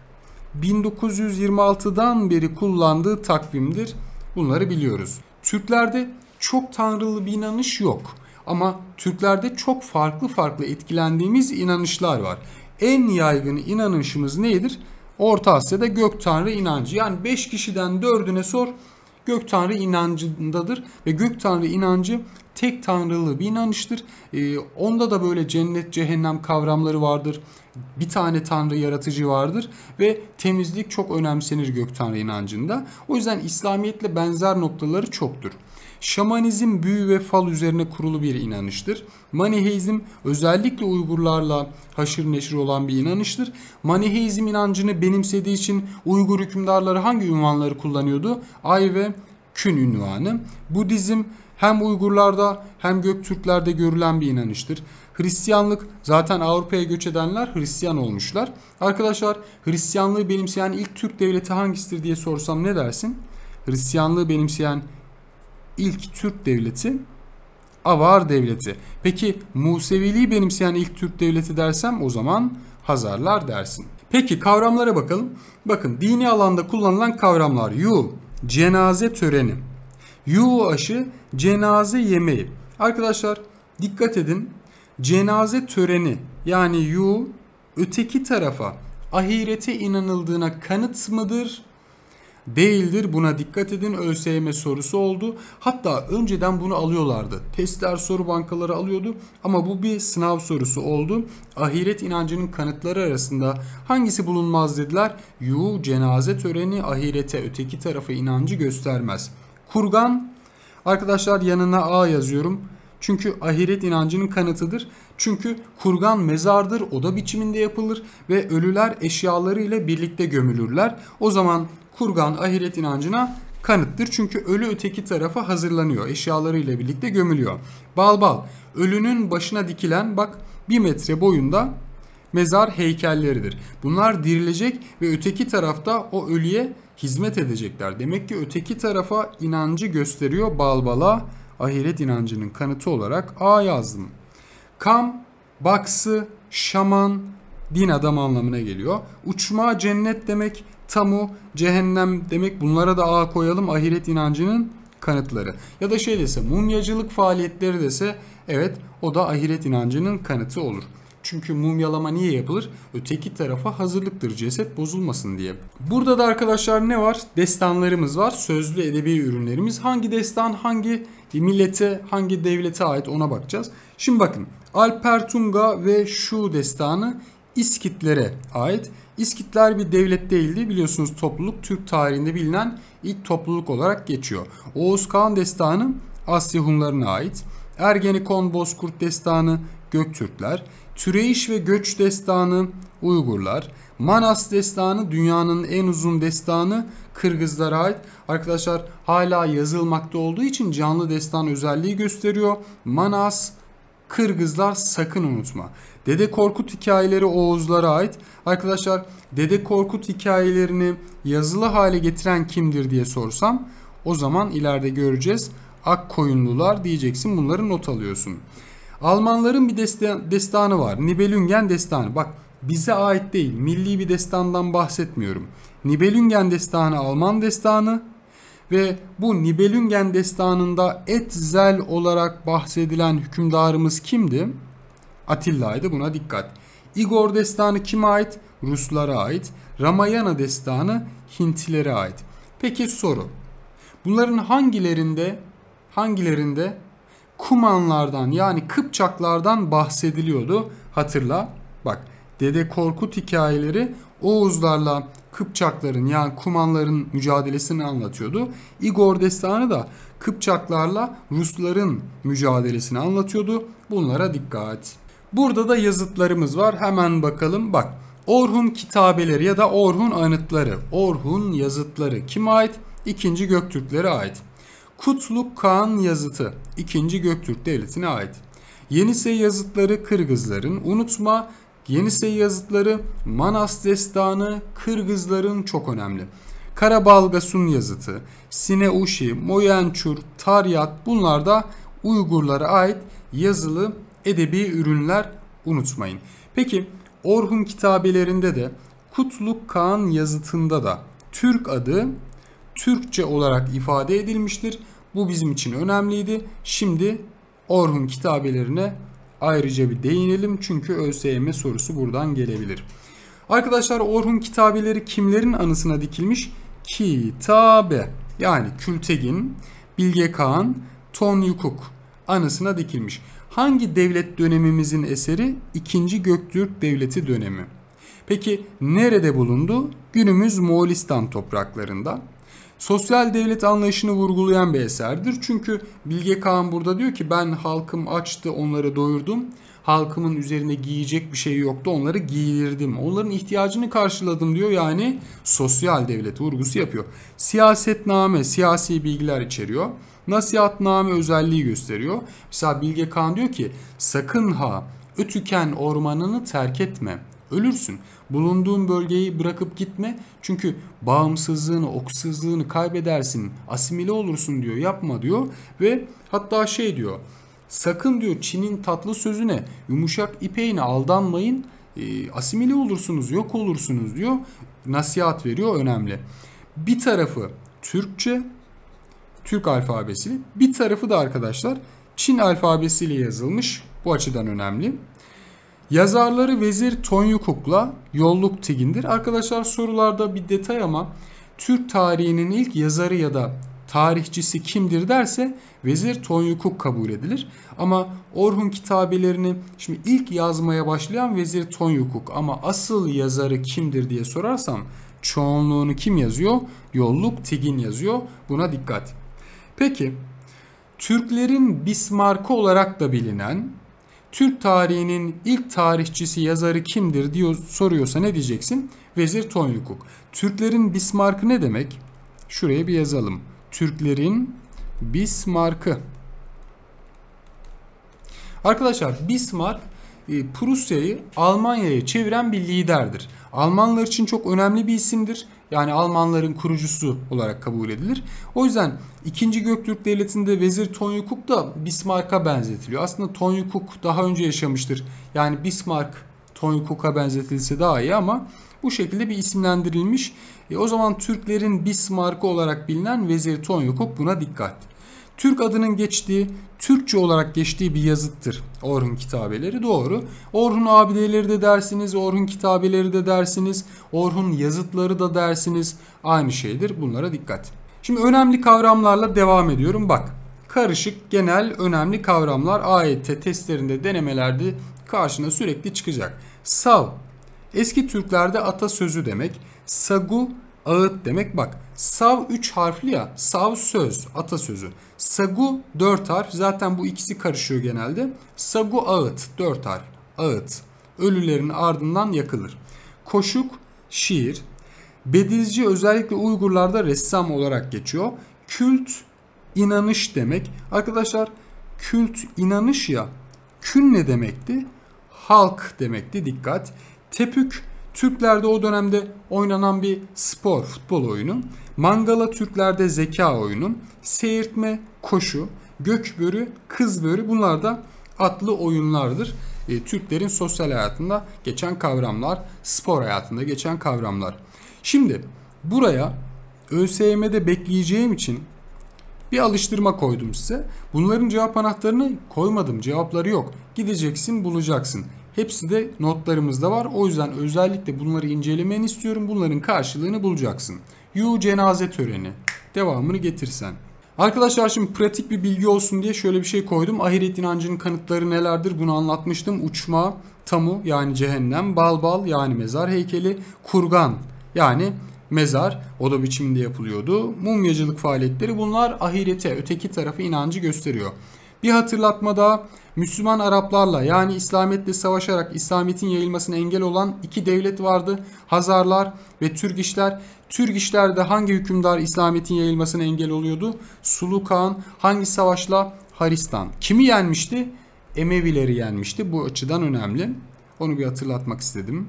1926'dan beri kullandığı takvimdir. Bunları biliyoruz. Türklerde çok tanrılı bir inanış yok. Ama Türklerde çok farklı farklı etkilendiğimiz inanışlar var. En yaygın inanışımız nedir? Orta Asya'da gök tanrı inancı. Yani 5 kişiden 4'üne sor gök tanrı inancındadır ve gök tanrı inancı tek tanrılı bir inanıştır. Ee, onda da böyle cennet cehennem kavramları vardır. Bir tane tanrı yaratıcı vardır ve temizlik çok önemsenir gök tanrı inancında. O yüzden İslamiyetle benzer noktaları çoktur. Şamanizm büyü ve fal üzerine kurulu bir inanıştır. Maniheizm özellikle Uygurlarla haşır neşir olan bir inanıştır. Maniheizm inancını benimsediği için Uygur hükümdarları hangi ünvanları kullanıyordu? Ay ve Kün ünvanı. Budizm hem Uygurlarda hem Göktürklerde görülen bir inanıştır. Hristiyanlık zaten Avrupa'ya göç edenler Hristiyan olmuşlar. Arkadaşlar Hristiyanlığı benimseyen ilk Türk devleti hangisidir diye sorsam ne dersin? Hristiyanlığı benimseyen ilk Türk devleti Avar devleti. Peki Museviliği benimseyen ilk Türk devleti dersem o zaman Hazarlar dersin. Peki kavramlara bakalım. Bakın dini alanda kullanılan kavramlar yu, cenaze töreni, yu aşı, cenaze yemeği. Arkadaşlar dikkat edin. Cenaze töreni yani yu öteki tarafa ahirete inanıldığına kanıt mıdır değildir. Buna dikkat edin. ÖSYM sorusu oldu. Hatta önceden bunu alıyorlardı. Testler soru bankaları alıyordu ama bu bir sınav sorusu oldu. Ahiret inancının kanıtları arasında hangisi bulunmaz dediler. Yu cenaze töreni ahirete öteki tarafa inancı göstermez. Kurgan arkadaşlar yanına A yazıyorum. Çünkü ahiret inancının kanıtıdır. Çünkü kurgan mezardır, oda biçiminde yapılır ve ölüler eşyalarıyla birlikte gömülürler. O zaman kurgan ahiret inancına kanıttır. Çünkü ölü öteki tarafa hazırlanıyor. Eşyalarıyla birlikte gömülüyor. Bal bal ölünün başına dikilen bak bir metre boyunda mezar heykelleridir. Bunlar dirilecek ve öteki tarafta o ölüye hizmet edecekler. Demek ki öteki tarafa inancı gösteriyor balbala ahiret inancının kanıtı olarak A yazdım. Kam, baksı, şaman, din adam anlamına geliyor. Uçma cennet demek, tamu, cehennem demek bunlara da A koyalım ahiret inancının kanıtları. Ya da şey dese mumyacılık faaliyetleri dese evet o da ahiret inancının kanıtı olur. Çünkü mumyalama niye yapılır? Öteki tarafa hazırlıktır ceset bozulmasın diye. Burada da arkadaşlar ne var? Destanlarımız var. Sözlü edebi ürünlerimiz. Hangi destan hangi millete hangi devlete ait ona bakacağız. Şimdi bakın Alpertunga ve şu destanı İskitlere ait. İskitler bir devlet değildi. Biliyorsunuz topluluk Türk tarihinde bilinen ilk topluluk olarak geçiyor. Oğuz Kağan destanı Asya Hunlarına ait. Ergenekon Bozkurt destanı Göktürkler. Türeyiş ve Göç destanı Uygurlar. Manas destanı dünyanın en uzun destanı Kırgızlara ait. Arkadaşlar hala yazılmakta olduğu için canlı destan özelliği gösteriyor. Manas Kırgızlar sakın unutma. Dede Korkut hikayeleri Oğuzlara ait. Arkadaşlar Dede Korkut hikayelerini yazılı hale getiren kimdir diye sorsam o zaman ileride göreceğiz. Ak koyunlular diyeceksin bunları not alıyorsun. Almanların bir destanı var. Nibelungen destanı. Bak bize ait değil. Milli bir destandan bahsetmiyorum. Nibelungen destanı Alman destanı ve bu Nibelungen destanında Etzel olarak bahsedilen hükümdarımız kimdi? Atilla'ydı buna dikkat. Igor destanı kime ait? Ruslara ait. Ramayana destanı Hintlilere ait. Peki soru. Bunların hangilerinde hangilerinde Kumanlardan yani Kıpçaklardan bahsediliyordu. Hatırla. Bak Dede Korkut hikayeleri Oğuzlarla Kıpçakların yani Kumanların mücadelesini anlatıyordu. Igor destanı da Kıpçaklarla Rusların mücadelesini anlatıyordu. Bunlara dikkat. Burada da yazıtlarımız var. Hemen bakalım. Bak. Orhun kitabeleri ya da Orhun anıtları. Orhun yazıtları kime ait? İkinci Göktürklere ait. Kutluk Kağan yazıtı 2. Göktürk Devleti'ne ait. Yenisey yazıtları Kırgızların. Unutma Yenisey yazıtları Manas Destanı Kırgızların çok önemli. Karabalgasun yazıtı, Sineuşi, Moyençur, Taryat bunlar da Uygurlara ait yazılı edebi ürünler unutmayın. Peki Orhun kitabelerinde de Kutluk Kağan yazıtında da Türk adı Türkçe olarak ifade edilmiştir. Bu bizim için önemliydi. Şimdi Orhun kitabelerine ayrıca bir değinelim çünkü ÖSYM sorusu buradan gelebilir. Arkadaşlar Orhun kitabeleri kimlerin anısına dikilmiş? Kitabe yani Kültegin, Bilge Kağan, Ton Yukuk anısına dikilmiş. Hangi devlet dönemimizin eseri? 2. Göktürk Devleti dönemi. Peki nerede bulundu? Günümüz Moğolistan topraklarında. Sosyal devlet anlayışını vurgulayan bir eserdir. Çünkü Bilge Kağan burada diyor ki ben halkım açtı onları doyurdum. Halkımın üzerine giyecek bir şey yoktu onları giydirdim. Onların ihtiyacını karşıladım diyor yani sosyal devlet vurgusu yapıyor. Siyasetname siyasi bilgiler içeriyor. Nasihatname özelliği gösteriyor. Mesela Bilge Kağan diyor ki sakın ha ötüken ormanını terk etme ölürsün. Bulunduğun bölgeyi bırakıp gitme çünkü bağımsızlığını, oksuzluğunu kaybedersin, asimile olursun diyor. Yapma diyor ve hatta şey diyor. Sakın diyor Çin'in tatlı sözüne, yumuşak ipeğine aldanmayın. E, asimile olursunuz, yok olursunuz diyor. Nasihat veriyor önemli. Bir tarafı Türkçe, Türk alfabesiyle. Bir tarafı da arkadaşlar Çin alfabesiyle yazılmış. Bu açıdan önemli. Yazarları Vezir Tonyukuk'la Yolluk Tigin'dir. Arkadaşlar sorularda bir detay ama Türk tarihinin ilk yazarı ya da tarihçisi kimdir derse Vezir Tonyukuk kabul edilir. Ama Orhun kitabelerini şimdi ilk yazmaya başlayan Vezir Tonyukuk ama asıl yazarı kimdir diye sorarsam çoğunluğunu kim yazıyor? Yolluk Tigin yazıyor. Buna dikkat. Peki Türklerin Bismarck'ı olarak da bilinen Türk tarihinin ilk tarihçisi yazarı kimdir diyor soruyorsa ne diyeceksin? Vezir Tonyukuk. Türklerin Bismarck'ı ne demek? Şuraya bir yazalım. Türklerin Bismarck'ı. Arkadaşlar Bismarck e, Prusya'yı Almanya'ya çeviren bir liderdir. Almanlar için çok önemli bir isimdir. Yani Almanların kurucusu olarak kabul edilir. O yüzden 2. Göktürk Devleti'nde Vezir Tonyukuk da Bismarck'a benzetiliyor. Aslında Tonyukuk daha önce yaşamıştır. Yani Bismarck Tonyukuk'a benzetilse daha iyi ama bu şekilde bir isimlendirilmiş. E, o zaman Türklerin Bismarck'ı olarak bilinen Vezir Tonyukuk buna dikkat. Türk adının geçtiği, Türkçe olarak geçtiği bir yazıttır Orhun kitabeleri doğru. Orhun abideleri de dersiniz, Orhun kitabeleri de dersiniz, Orhun yazıtları da dersiniz. Aynı şeydir. Bunlara dikkat. Şimdi önemli kavramlarla devam ediyorum. Bak karışık genel önemli kavramlar AYT testlerinde denemelerde karşına sürekli çıkacak. Sav eski Türklerde atasözü demek. Sagu ağıt demek. Bak sav 3 harfli ya. Sav söz, atasözü. Sagu 4 harf. Zaten bu ikisi karışıyor genelde. Sagu ağıt 4 harf. Ağıt. Ölülerin ardından yakılır. Koşuk şiir. Bedizci özellikle Uygurlarda ressam olarak geçiyor. Kült inanış demek. Arkadaşlar kült inanış ya. Kün ne demekti? Halk demekti. Dikkat. Tepük Türklerde o dönemde oynanan bir spor, futbol oyunu. Mangala Türklerde zeka oyunu. Seyirtme, koşu, gökbörü, kızbörü bunlar da atlı oyunlardır. E, Türklerin sosyal hayatında geçen kavramlar, spor hayatında geçen kavramlar. Şimdi buraya ÖSYM'de bekleyeceğim için bir alıştırma koydum size. Bunların cevap anahtarını koymadım. Cevapları yok. Gideceksin bulacaksın. Hepsi de notlarımızda var. O yüzden özellikle bunları incelemeni istiyorum. Bunların karşılığını bulacaksın. Yu cenaze töreni. Devamını getirsen. Arkadaşlar şimdi pratik bir bilgi olsun diye şöyle bir şey koydum. Ahiret inancının kanıtları nelerdir bunu anlatmıştım. Uçma, tamu yani cehennem, balbal yani mezar heykeli, kurgan yani mezar oda biçiminde yapılıyordu. Mumyacılık faaliyetleri bunlar ahirete, öteki tarafı inancı gösteriyor. Bir hatırlatma daha Müslüman Araplarla yani İslamiyet'le savaşarak İslamiyet'in yayılmasına engel olan iki devlet vardı. Hazarlar ve Türgişler. Türgişlerde hangi hükümdar İslamiyet'in yayılmasına engel oluyordu? Sulu Kağan hangi savaşla? Haristan. Kimi yenmişti? Emevileri yenmişti. Bu açıdan önemli. Onu bir hatırlatmak istedim.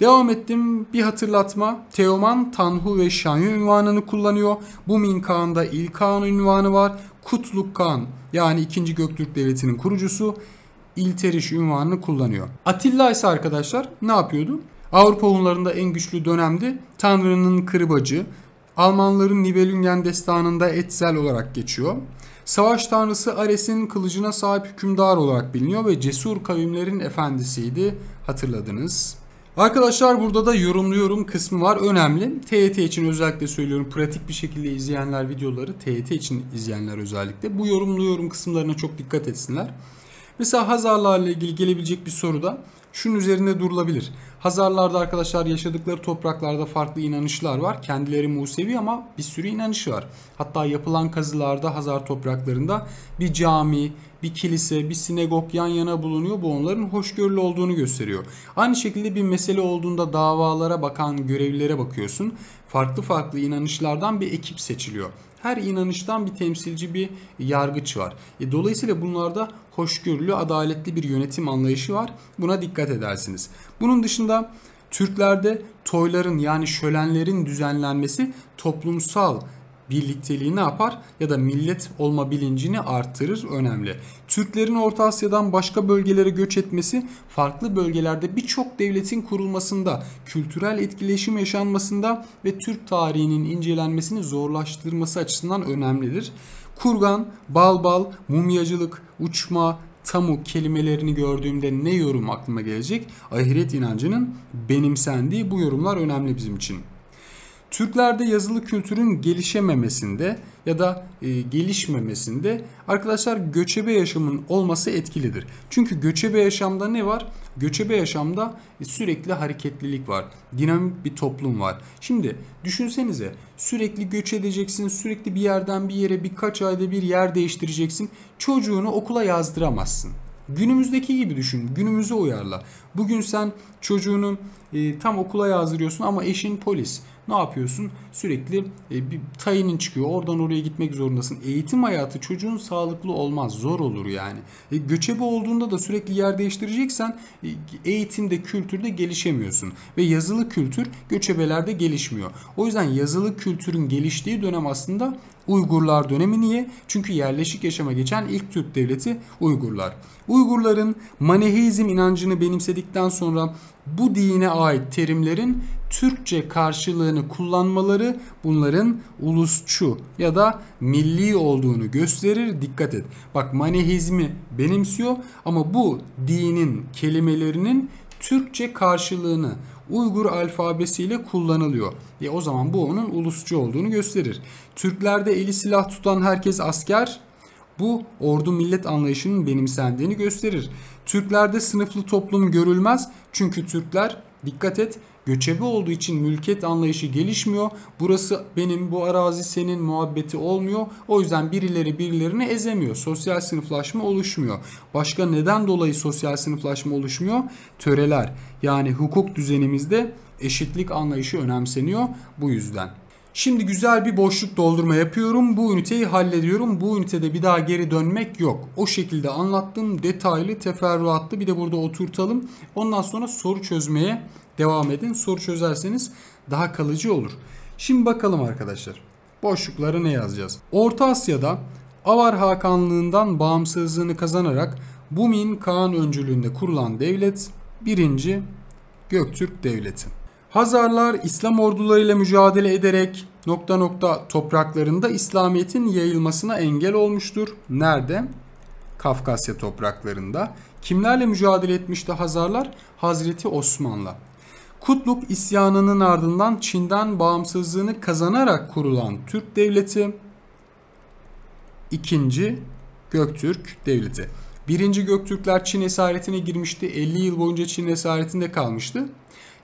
Devam ettim. Bir hatırlatma. Teoman, Tanhu ve Şanyu ünvanını kullanıyor. Bu Min Kağan'da İl Kağan ünvanı var. Kutluk Kağan yani 2. Göktürk Devleti'nin kurucusu İlteriş ünvanını kullanıyor. Atilla ise arkadaşlar ne yapıyordu? Avrupa Hunlarında en güçlü dönemdi. Tanrı'nın kırbacı, Almanların Nibelungen destanında Etzel olarak geçiyor. Savaş tanrısı Ares'in kılıcına sahip hükümdar olarak biliniyor ve cesur kavimlerin efendisiydi hatırladınız. Arkadaşlar burada da yorumluyorum kısmı var önemli. TYT için özellikle söylüyorum pratik bir şekilde izleyenler videoları TYT için izleyenler özellikle bu yorumluyorum kısımlarına çok dikkat etsinler. Mesela Hazarlarla ilgili gelebilecek bir soruda şunun üzerinde durulabilir. Hazarlarda arkadaşlar yaşadıkları topraklarda farklı inanışlar var. Kendileri Musevi ama bir sürü inanış var. Hatta yapılan kazılarda Hazar topraklarında bir cami, bir kilise, bir sinagog yan yana bulunuyor. Bu onların hoşgörülü olduğunu gösteriyor. Aynı şekilde bir mesele olduğunda davalara bakan görevlilere bakıyorsun. Farklı farklı inanışlardan bir ekip seçiliyor. Her inanıştan bir temsilci bir yargıç var. E, dolayısıyla bunlarda hoşgörülü, adaletli bir yönetim anlayışı var. Buna dikkat edersiniz. Bunun dışında Türklerde toyların yani şölenlerin düzenlenmesi toplumsal birlikteliği ne yapar ya da millet olma bilincini artırır önemli. Türklerin Orta Asya'dan başka bölgelere göç etmesi farklı bölgelerde birçok devletin kurulmasında, kültürel etkileşim yaşanmasında ve Türk tarihinin incelenmesini zorlaştırması açısından önemlidir. Kurgan, balbal, mumyacılık, uçma, tamu kelimelerini gördüğümde ne yorum aklıma gelecek? Ahiret inancının benimsendiği bu yorumlar önemli bizim için. Türklerde yazılı kültürün gelişememesinde ya da e, gelişmemesinde arkadaşlar göçebe yaşamın olması etkilidir. Çünkü göçebe yaşamda ne var? Göçebe yaşamda e, sürekli hareketlilik var. Dinamik bir toplum var. Şimdi düşünsenize sürekli göç edeceksin. Sürekli bir yerden bir yere birkaç ayda bir yer değiştireceksin. Çocuğunu okula yazdıramazsın. Günümüzdeki gibi düşün. Günümüze uyarla. Bugün sen çocuğunu e, tam okula yazdırıyorsun ama eşin polis ne yapıyorsun? Sürekli e, bir tayinin çıkıyor. Oradan oraya gitmek zorundasın. Eğitim hayatı çocuğun sağlıklı olmaz. Zor olur yani. E, göçebe olduğunda da sürekli yer değiştireceksen e, eğitimde, kültürde gelişemiyorsun. Ve yazılı kültür göçebelerde gelişmiyor. O yüzden yazılı kültürün geliştiği dönem aslında Uygurlar dönemi niye? Çünkü yerleşik yaşama geçen ilk Türk devleti Uygurlar. Uygurların Maneheizm inancını benimsedikten sonra bu dine ait terimlerin Türkçe karşılığını kullanmaları bunların ulusçu ya da milli olduğunu gösterir. Dikkat et. Bak manehizmi benimsiyor ama bu dinin kelimelerinin Türkçe karşılığını Uygur alfabesiyle kullanılıyor. E o zaman bu onun ulusçu olduğunu gösterir. Türklerde eli silah tutan herkes asker. Bu ordu millet anlayışının benimsendiğini gösterir. Türklerde sınıflı toplum görülmez. Çünkü Türkler dikkat et göçebe olduğu için mülkiyet anlayışı gelişmiyor. Burası benim bu arazi senin muhabbeti olmuyor. O yüzden birileri birilerini ezemiyor. Sosyal sınıflaşma oluşmuyor. Başka neden dolayı sosyal sınıflaşma oluşmuyor? Töreler yani hukuk düzenimizde eşitlik anlayışı önemseniyor bu yüzden. Şimdi güzel bir boşluk doldurma yapıyorum. Bu üniteyi hallediyorum. Bu ünitede bir daha geri dönmek yok. O şekilde anlattım. Detaylı, teferruatlı bir de burada oturtalım. Ondan sonra soru çözmeye devam edin. Soru çözerseniz daha kalıcı olur. Şimdi bakalım arkadaşlar. Boşlukları ne yazacağız? Orta Asya'da Avar Hakanlığından bağımsızlığını kazanarak Bumin Kağan öncülüğünde kurulan devlet 1. Göktürk Devleti. Hazarlar İslam ordularıyla mücadele ederek nokta nokta topraklarında İslamiyet'in yayılmasına engel olmuştur. Nerede? Kafkasya topraklarında. Kimlerle mücadele etmişti Hazarlar? Hazreti Osman'la. Kutluk isyanının ardından Çin'den bağımsızlığını kazanarak kurulan Türk devleti ikinci Göktürk devleti. Birinci Göktürkler Çin esaretine girmişti. 50 yıl boyunca Çin esaretinde kalmıştı.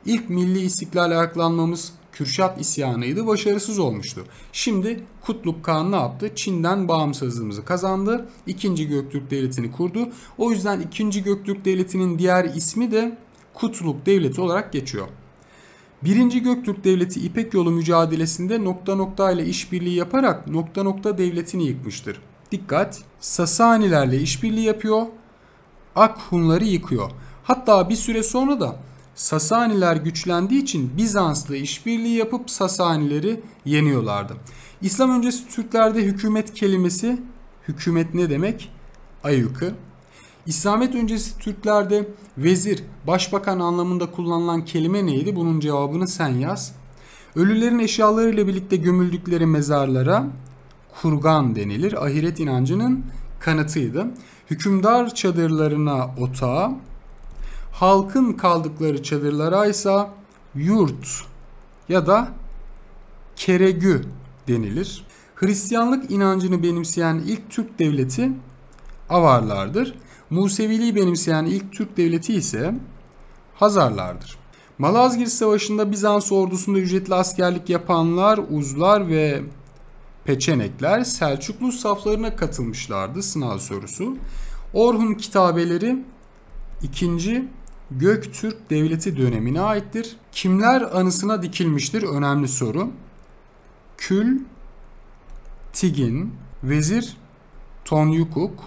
İlk milli istiklal ayaklanmamız Kürşat isyanıydı. Başarısız olmuştu. Şimdi Kutluk Kağan ne yaptı? Çin'den bağımsızlığımızı kazandı. İkinci Göktürk Devleti'ni kurdu. O yüzden ikinci Göktürk Devleti'nin diğer ismi de Kutluk Devleti olarak geçiyor. Birinci Göktürk Devleti İpek Yolu mücadelesinde nokta nokta ile işbirliği yaparak nokta nokta devletini yıkmıştır. Dikkat! Sasanilerle işbirliği yapıyor, Ak Hunları yıkıyor. Hatta bir süre sonra da Sasaniler güçlendiği için Bizans'la işbirliği yapıp Sasanileri yeniyorlardı. İslam öncesi Türklerde hükümet kelimesi hükümet ne demek? Ayyuka. İslamet öncesi Türklerde vezir, başbakan anlamında kullanılan kelime neydi? Bunun cevabını sen yaz. Ölülerin eşyalarıyla birlikte gömüldükleri mezarlara kurgan denilir. Ahiret inancının kanıtıydı. Hükümdar çadırlarına otağı, halkın kaldıkları çadırlara ise yurt ya da keregü denilir. Hristiyanlık inancını benimseyen ilk Türk devleti Avarlardır. Museviliği benimseyen ilk Türk devleti ise Hazarlardır. Malazgirt Savaşı'nda Bizans ordusunda ücretli askerlik yapanlar, Uzlar ve Peçenekler Selçuklu saflarına katılmışlardı sınav sorusu. Orhun kitabeleri 2. Göktürk Devleti dönemine aittir. Kimler anısına dikilmiştir? Önemli soru. Kül, Tigin, Vezir, Tonyukuk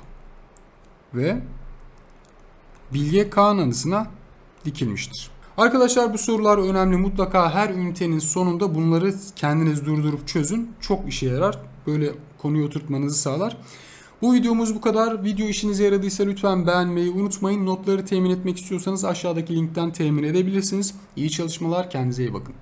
ve Bilge Kağan anısına dikilmiştir. Arkadaşlar bu sorular önemli. Mutlaka her ünitenin sonunda bunları kendiniz durdurup çözün. Çok işe yarar. Böyle konuyu oturtmanızı sağlar. Bu videomuz bu kadar. Video işinize yaradıysa lütfen beğenmeyi unutmayın. Notları temin etmek istiyorsanız aşağıdaki linkten temin edebilirsiniz. İyi çalışmalar. Kendinize iyi bakın.